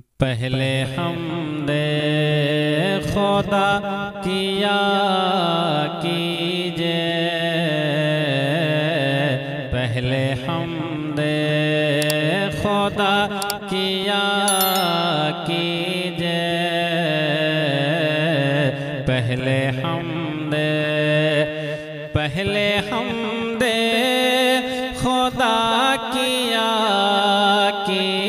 पहले हमदे खुदा किया कीजे। पहले हमदे खुदा किया कीजे। पहले हमदे पहले हमदे खुदा किया कीजे।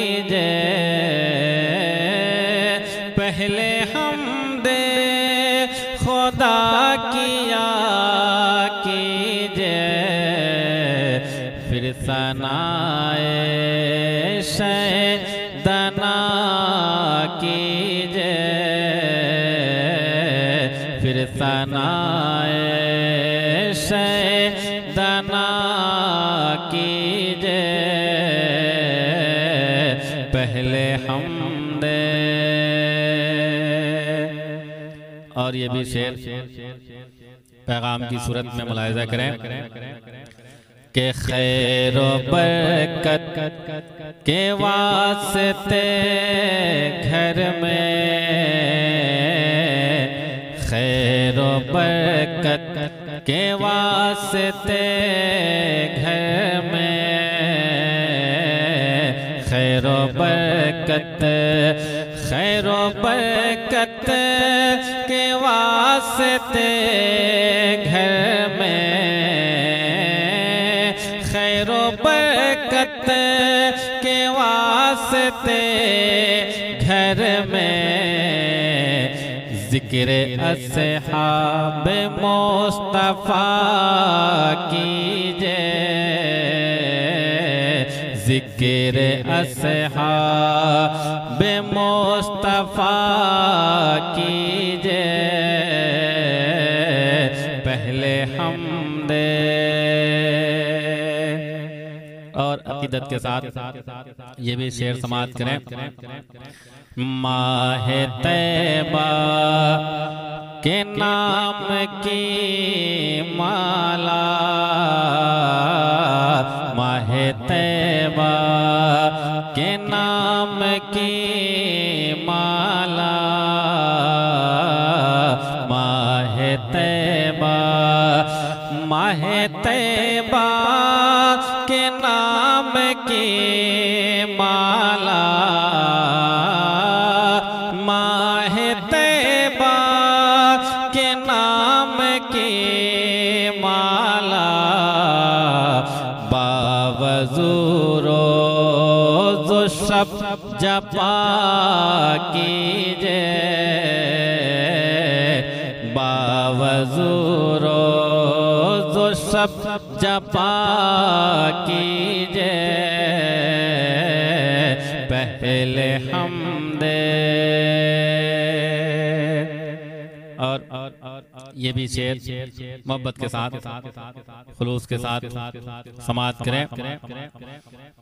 फिर सनाए दना कीजे। फिर सनाए दना कीजे। पहले हम दे। और ये भी शेर पैगाम की सूरत में मुलायजा करें। के खैर बरकत के वास्ते घर में खैर बरकत के वास्ते घर में खैर बरकत खैर बरकत के वास्ते ज़िक्र असहाब मुस्तफ़ा कीजे। ज़िक्र असहाब मुस्तफ़ा कीजे। अकीदत के साथ। ये भी शेर समाज करें। माह तैबा के नाम की माला। माह तैबा के नाम की माला। माह तैबा माह तैबा के नाम की माला। माह तैबा के नाम की माला। बावजूरो जो शब जपा कीजे। बावजूरो जो शब जपा कीजे पहले हमदे और ये भी शेर मोहब्बत के साथ, खलूस के साथ समाज करें।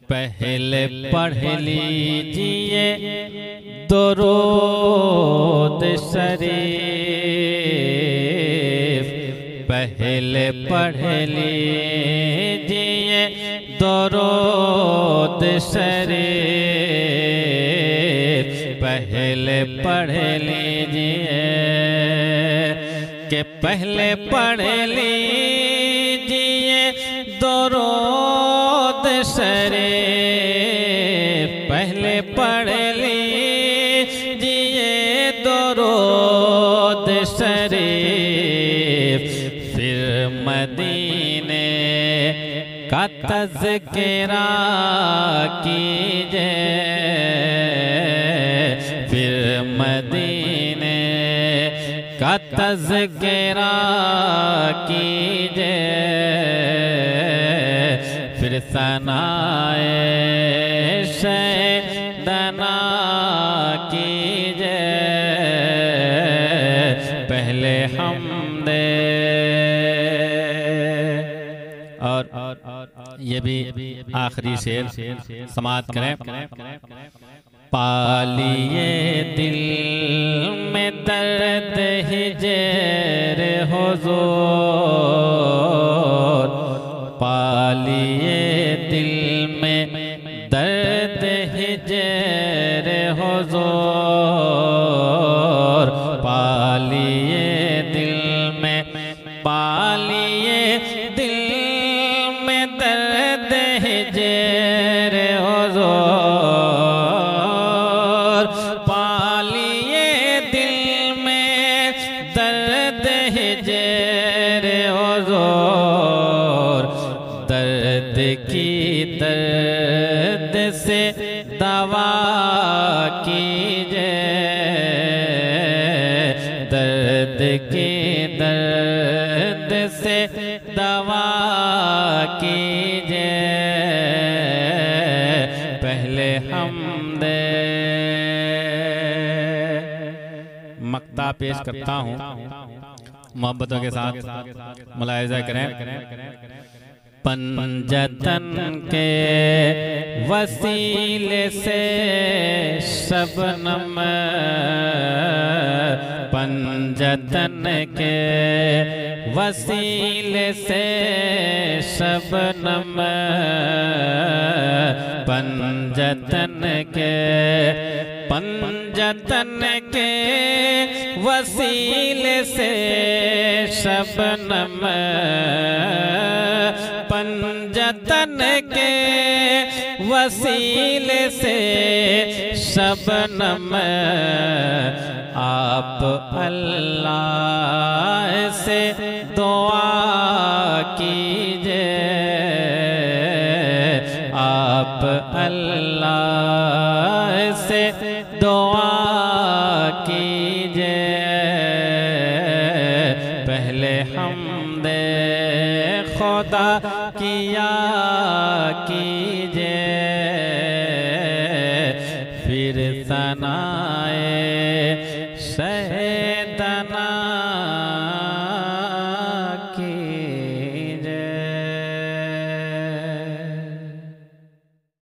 पहले पढ़ लीजिए दरोद शरीफ। पहले पढ़ लीजिए दरोद शरीफ। पहले पढ़ लीजिए के पहले पढ़ लीजिए दरोद शरीफ। पहले पढ़ लीजिए दरोद शरीफ। मदीने का तज़किरा कीजिए फिर मदीने का तज़किरा कीजिए फिर सनाए दना कीजिए ये भी आखिरी शेर समाज करें। पालिए दिल में दर्द, हिजर हुजूर। पालिए दिल में दर्द, हिजर हुजूर। है जेर हुजूर। पालिए दिल में दर्द है जेर हुजूर। दर्द की दर्द से दवा कीजिए। दर्द के दवा कीजिए। पहले हम दे। मक्ता पेश करता हूँ। मोहब्बतों के साथ मुलायजा करें। पंजतन के वसीले से शबनम पंजतन के वसीले से शबनम पंजतन के पंजतन के वसीले से शबनम पंजतन के वसीले से शबनम आप अल्लाह से दुआ कीजिए। आप अल्लाह से दुआ कीजिए। फिर सनाए शहदना